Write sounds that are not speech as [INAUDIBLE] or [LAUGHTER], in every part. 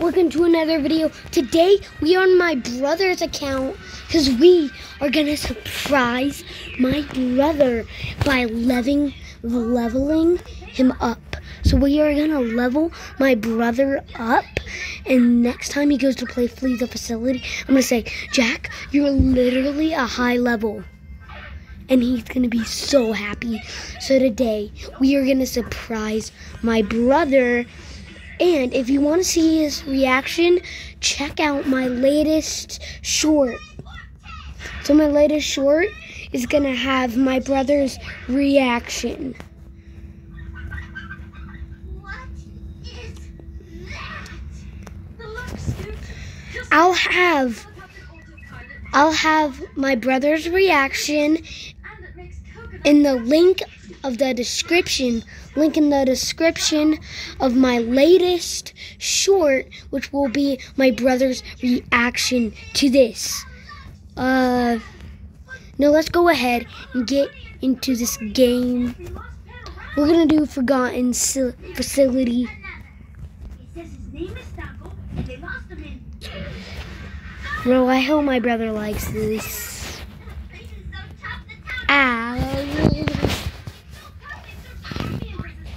Welcome to another video. Today we are on my brother's account because we are gonna surprise my brother by leveling leveling him up. So we are gonna level my brother up, and next time he goes to play Flee the Facility, I'm gonna say, Jack, you're literally a high level. And he's gonna be so happy. So today we are gonna surprise my brother and if you want to see his reaction, check out my latest short. So my latest short is going to have my brother's reaction. I'll have I'll have my brother's reaction in the link of the description, link in the description of my latest short, which will be my brother's reaction to this. Uh, no, let's go ahead and get into this game. We're gonna do Forgotten Facility. Bro, I hope my brother likes this. Ah.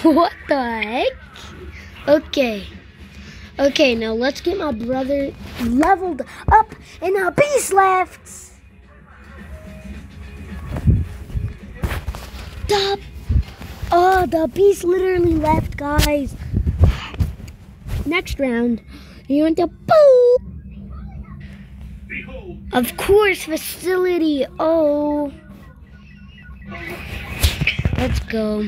[LAUGHS] what the heck? Okay. Okay, now let's get my brother leveled up and a beast left. Stop. Oh, the beast literally left, guys. Next round, you want to boo. Of course, facility. Oh. Let's go.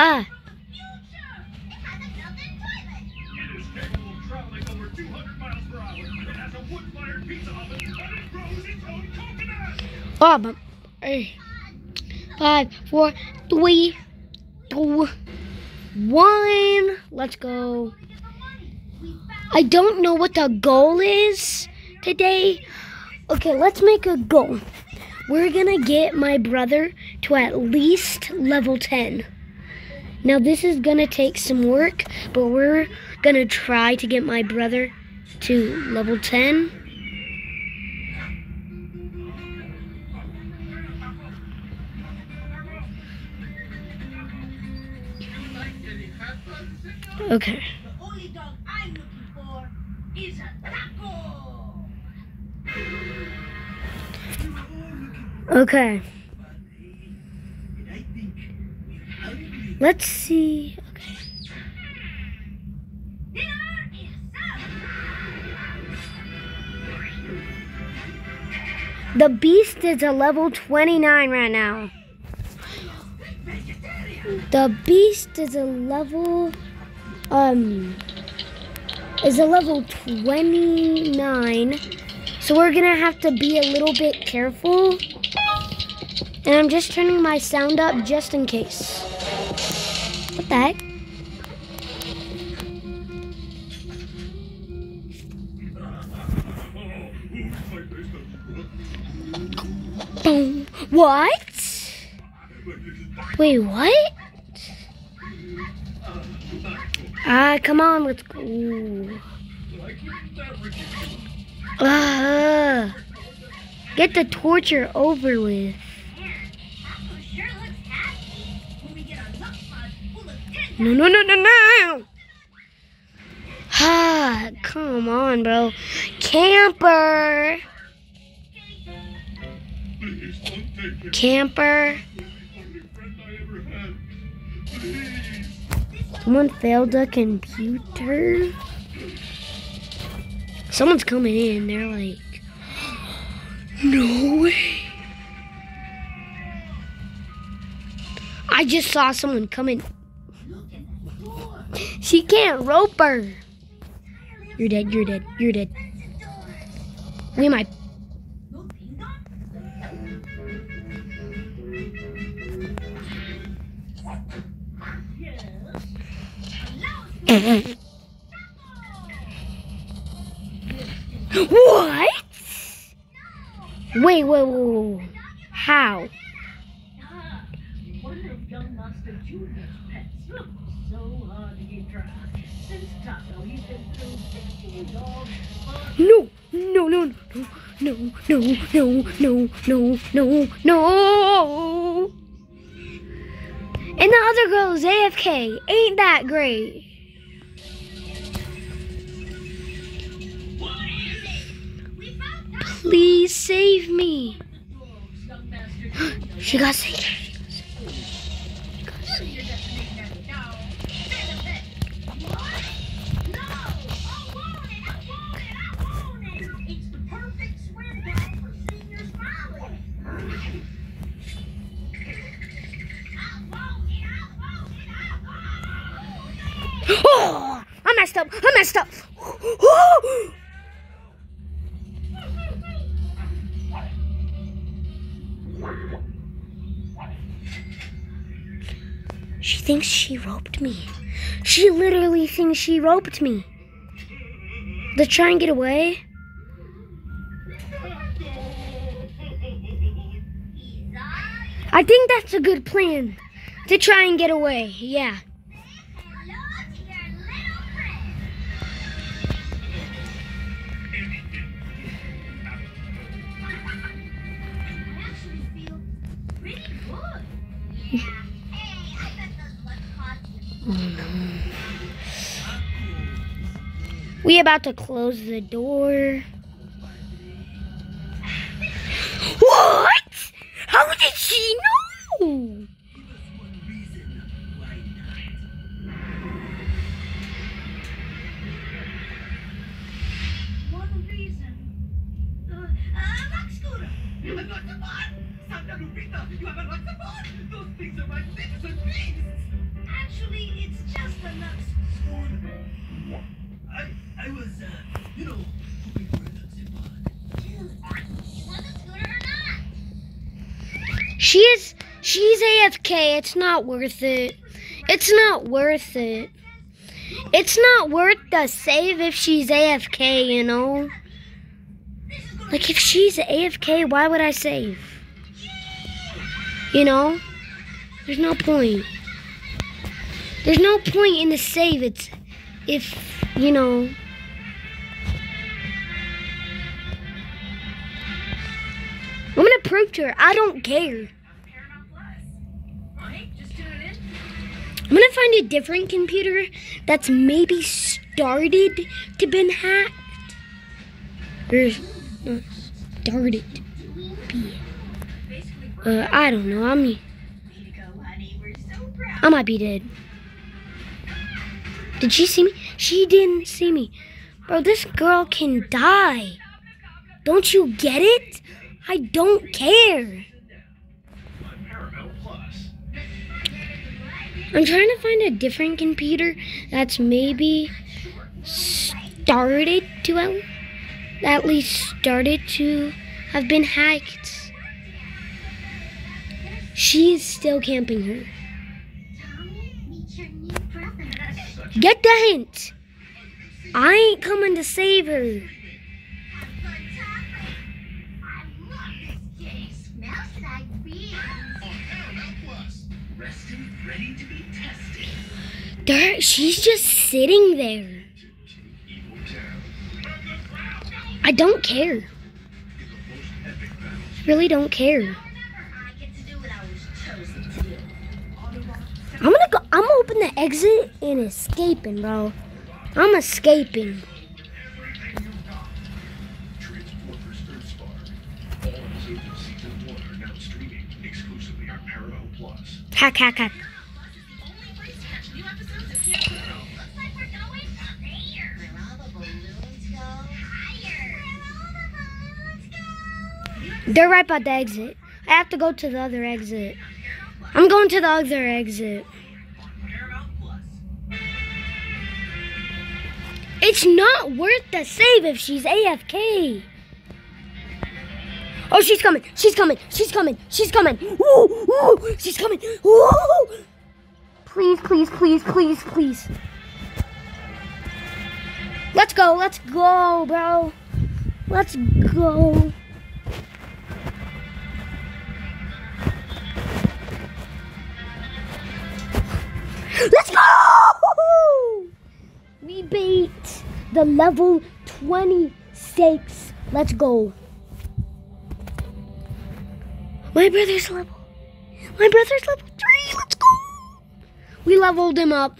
Ah. Oh, but, hey. Five, four, three, two, one. Let's go. I don't know what the goal is today. Okay, let's make a goal. We're gonna get my brother to at least level 10. Now this is gonna take some work, but we're gonna try to get my brother to level 10. Okay. Okay. Let's see. Okay. The beast is a level 29 right now. The beast is a level um is a level 29. So we're gonna have to be a little bit careful. And I'm just turning my sound up just in case. What the heck? What? Wait, what? Ah, come on, let's go. Ah, get the torture over with. No, no, no, no, no! Ah, come on, bro. Camper! Camper. Someone failed the computer. Someone's coming in. They're like, no way. I just saw someone coming She can't rope her. You're dead, you're dead, you're dead. We might. [LAUGHS] what? Wait, wait, wait, wait. How? Through 16 dogs, but No, no, no, no, no, no, no, no, no, no. And the other girl is AFK. Ain't that great? Please save me. [GASPS] She got saved. She roped me. She literally thinks she roped me. To try and get away. I think that's a good plan. To try and get away. Yeah. We about to close the door. She is. She's AFK. It's not worth it. It's not worth it. It's not worth the save if she's AFK, you know? Like, if she's AFK, why would I save? You know? There's no point. There's no point in the save. It's if, you know. I'm gonna prove to her I don't care. Paramount Plus. Oh, hey, just tune it in. I'm gonna find a different computer that's maybe started to been hacked. Or uh, started. Uh, I don't know. I'm. I might be dead. Did she see me? She didn't see me. Bro, this girl can die. Don't you get it? I don't care. I'm trying to find a different computer that's maybe started to at, at least started to have been hacked. She is still camping her. Meet your new brother. Get the hint. I ain't coming to save her. I love there, she's just sitting there. I don't care. Really don't care. I'm gonna go, I'm gonna open the exit and escaping, bro. I'm escaping. Hack, hack, hack. They're right by the exit. I have to go to the other exit. I'm going to the other exit. It's not worth the save if she's AFK. Oh, she's coming. She's coming. She's coming. She's coming. Ooh, ooh, she's coming. Ooh. Please, please, please, please, please. Let's go. Let's go, bro. Let's go. Let's go! We beat the level 26. Let's go. My brother's level. My brother's level 3. Let's go. We leveled him up.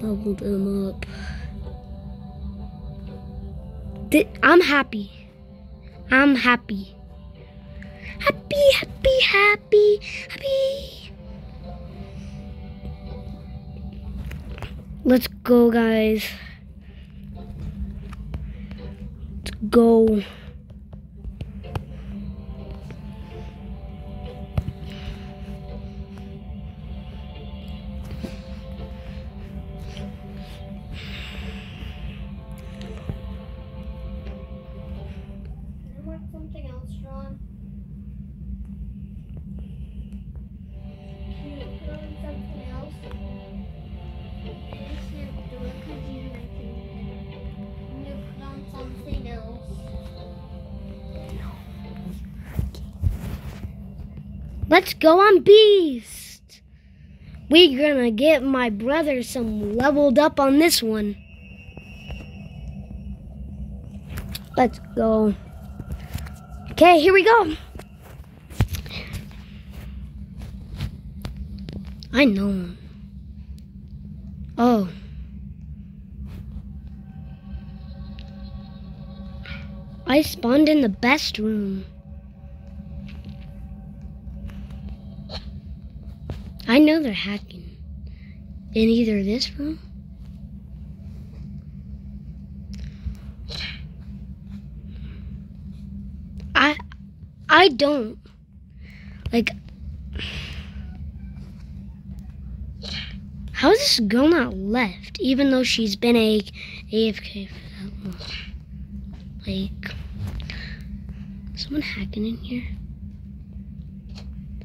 Leveled him up. I'm happy. I'm happy. Happy, happy, happy, happy. Let's go, guys. Let's go. Let's go on Beast. We're gonna get my brother some leveled up on this one. Let's go. Okay, here we go. I know him. Oh. I spawned in the best room. I know they're hacking. In either this room. I I don't like how is this girl not left even though she's been a AFK for that long? Like someone hacking in here?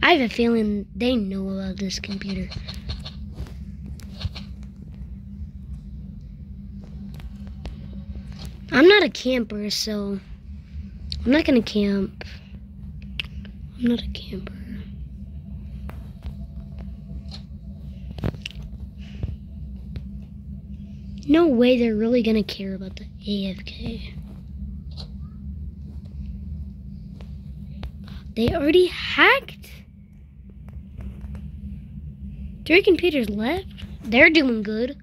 I have a feeling they know about this computer. I'm not a camper, so I'm not gonna camp. I'm not a camper. No way they're really gonna care about the AFK. They already hacked? Drake and Peters left? They're doing good.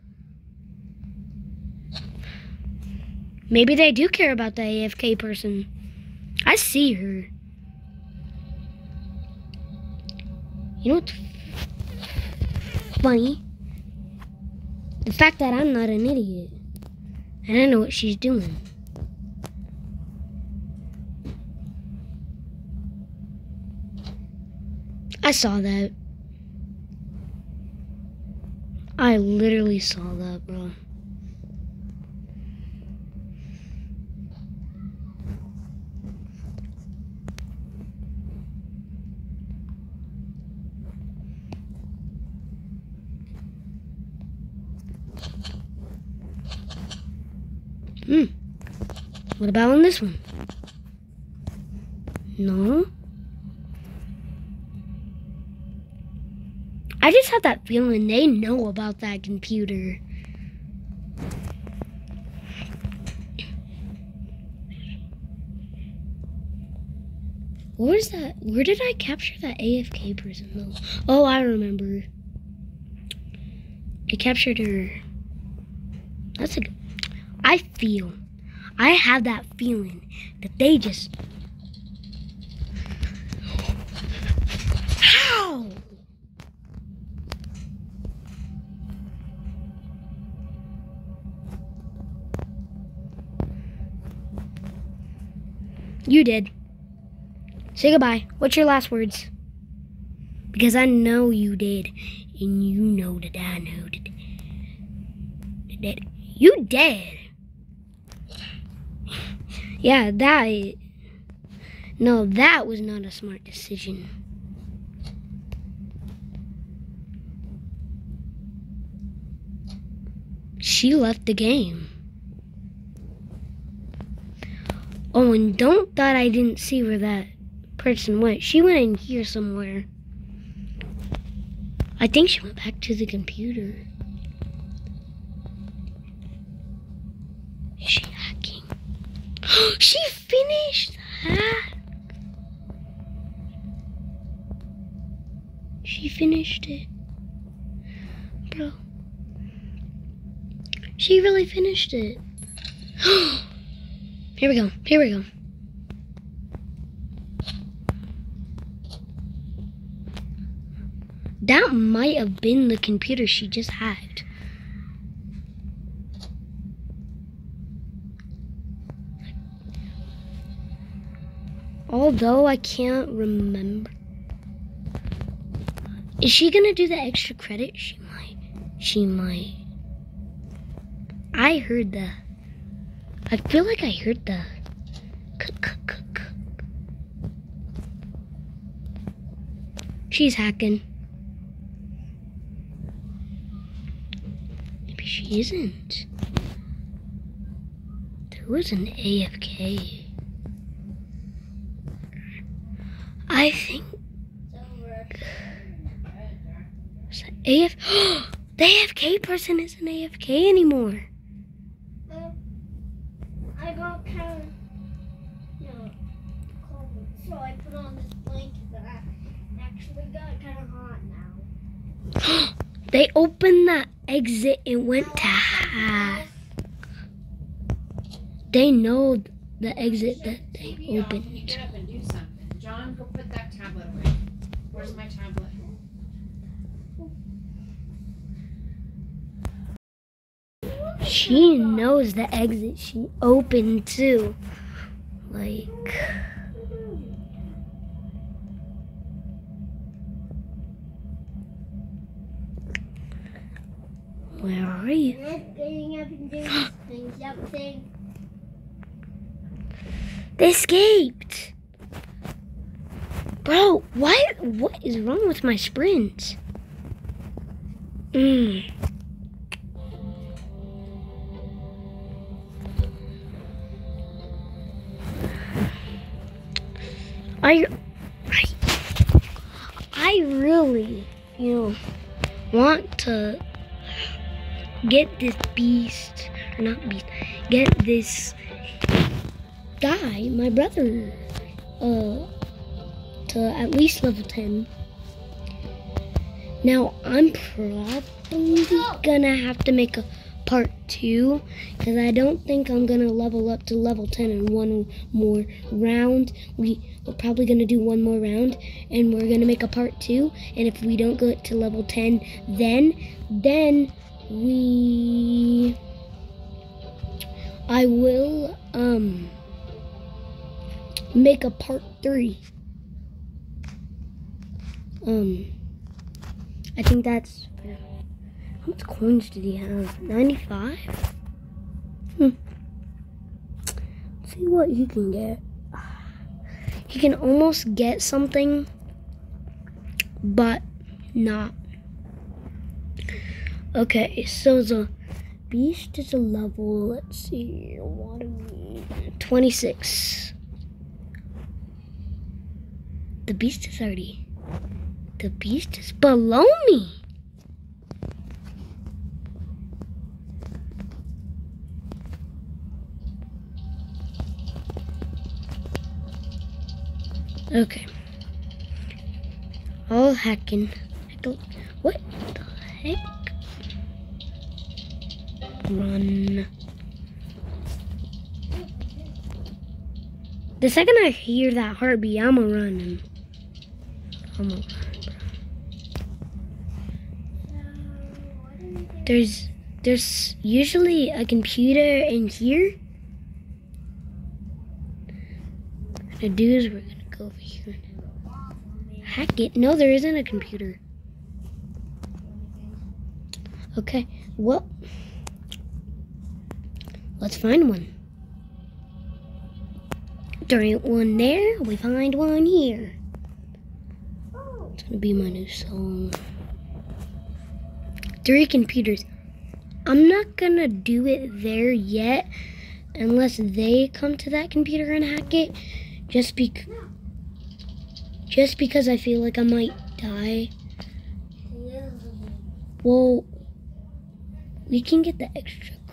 Maybe they do care about the AFK person. I see her. You know what's funny? The fact that I'm not an idiot. And I know what she's doing. I saw that. I literally saw that, bro. Hmm. What about on this one? No. I just have that feeling they know about that computer. Where's that? Where did I capture that AFK person though? Oh, I remember. I captured her. That's a. I feel. I have that feeling that they just. You did. Say goodbye. What's your last words? Because I know you did, and you know that I know that, that You dead. Yeah, that. No, that was not a smart decision. She left the game. Oh, and don't thought I didn't see where that person went. She went in here somewhere. I think she went back to the computer. Is she hacking? [GASPS] she finished that. She finished it. Bro. She really finished it. [GASPS] Here we go. Here we go. That might have been the computer she just hacked. Although I can't remember. Is she gonna do the extra credit? She might. She might. I heard the. I feel like I heard the. She's hacking. Maybe she isn't. There was an AFK. I think AF [GASPS] the AFK person isn't AFK anymore. Put on this blanket that I actually got kind of hot now. [GASPS] They opened the exit and went to hack. They know the exit that they Maybe, you opened. get up and do something. John, go put that tablet away. Where's my tablet? She knows the exit she opened too. Like Where are you? Just getting up and doing [GASPS] things, something. They escaped. Bro, why what is wrong with my sprints? Mm. I, I I really, you know, want to get this beast not beast, get this guy, my brother, uh, to at least level 10. Now, I'm probably gonna have to make a part two because I don't think I'm gonna level up to level 10 in one more round. We, we're probably gonna do one more round and we're gonna make a part two. And if we don't go to level 10, then, then we, I will, um, make a part three. Um, I think that's. How much coins did he have? 95? Hmm. Let's see what he can get. He can almost get something, but not. Okay, so the beast is a level, let's see, what we, 26. The beast is already. The beast is below me. Okay. All hacking. What the heck? Run. The second I hear that heartbeat, I'm gonna run. and- I'm gonna There's there's usually a computer in here. What to do is we're gonna go over here hack it. No, there isn't a computer. Okay, well, Let's find one. There ain't one there. We find one here. It's gonna be my new song. Three computers. I'm not gonna do it there yet unless they come to that computer and hack it. Just bec just because I feel like I might die. Well, we can get the extra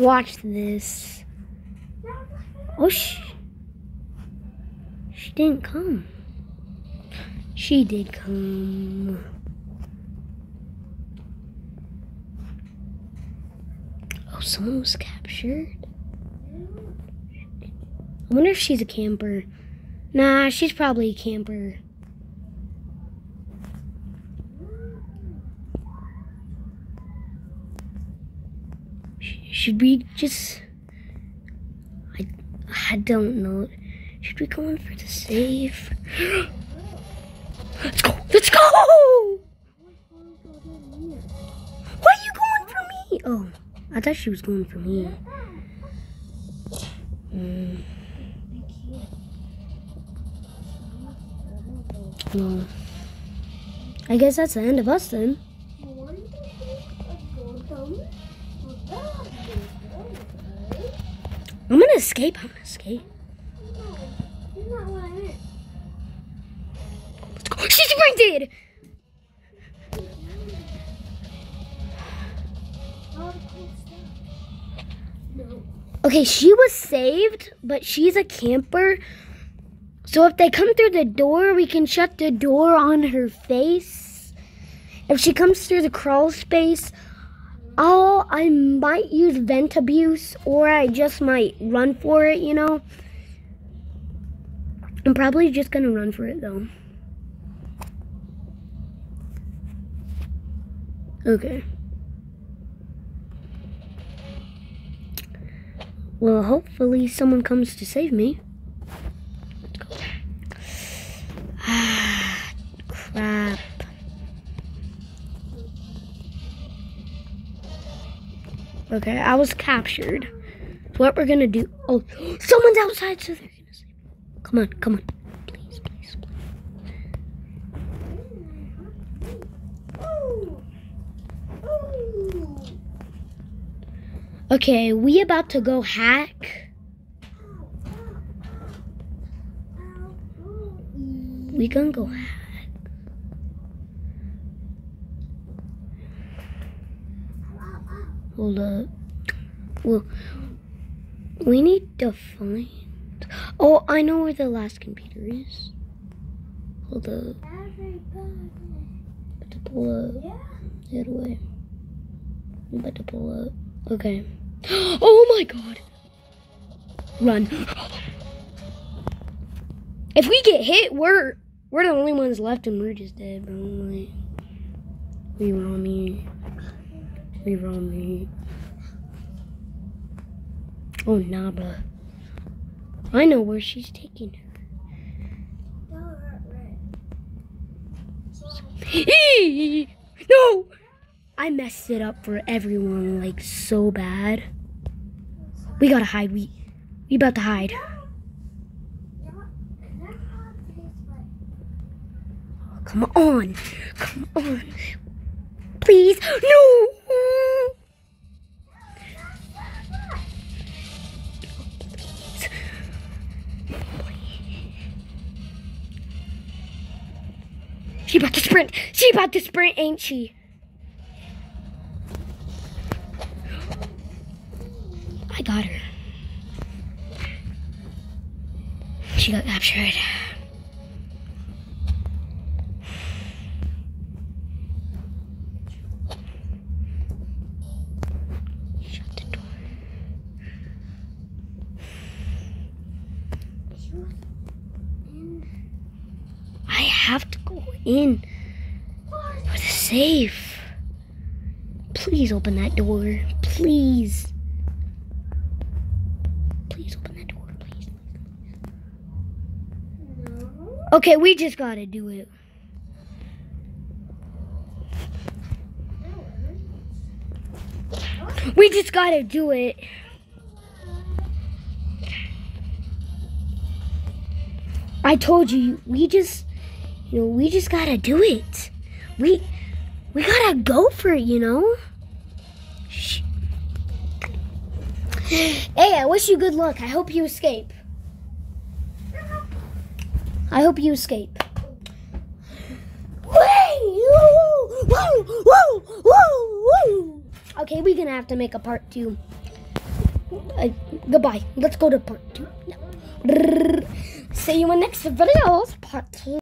Watch this. Oh, sh- she didn't come. She did come. Oh, someone was captured. I wonder if she's a camper. Nah, she's probably a camper. Should we just? I I don't know. Should we go in for the save? Let's go! Let's go! Why are you going for me? Oh, I thought she was going for me. Mm. Well, I guess that's the end of us then. Gonna escape. Let's go. She sprinted! Okay, she was saved, but she's a camper. So if they come through the door, we can shut the door on her face. If she comes through the crawl space, I'll I might use vent abuse or I just might run for it, you know. I'm probably just gonna run for it though. Okay. Well, hopefully someone comes to save me. Let's go. Okay, I was captured. What we're gonna do? Oh, [GASPS] someone's outside, so they're gonna me. Come on, come on, please, please, please. Okay, we about to go hack. We gonna go hack. Hold up. Well, we need to find. Oh, I know where the last computer is. Hold up. About to pull up. Head away. I'm about to pull up. Okay. [GASPS] Oh my god. Run. If we get hit, we're we're the only ones left and we're just dead, bro. Like, we were on me. We on me. Oh, Naba. I know where she's taking her. [LAUGHS] no! I messed it up for everyone, like, so bad. We gotta hide. We, we about to hide. Come on. Come on. Please. No. She about to sprint. She about to sprint, ain't she? I got her. She got captured. Shut the door. I have to go in the safe. Please open that door. Please. Please open that door, please. Okay, we just gotta do it. We just gotta do it. I told you, we just, you know, we just gotta do it. We, we gotta go for it, you know. Shh. Hey, I wish you good luck. I hope you escape. I hope you escape. Okay, we're gonna have to make a part two. Uh, goodbye. Let's go to part two. now. See you in the next video. Part two.